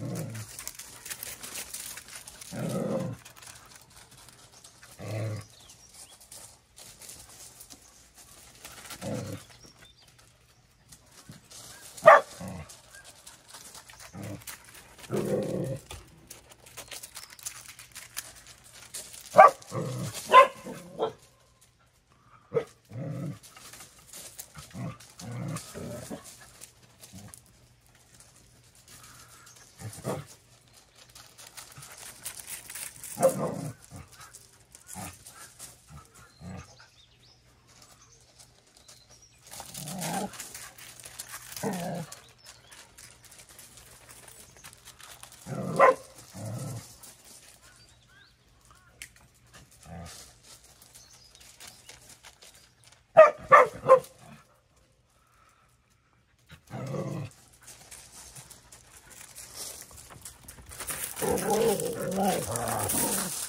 Mm-hmm. Oh. Oh, my God.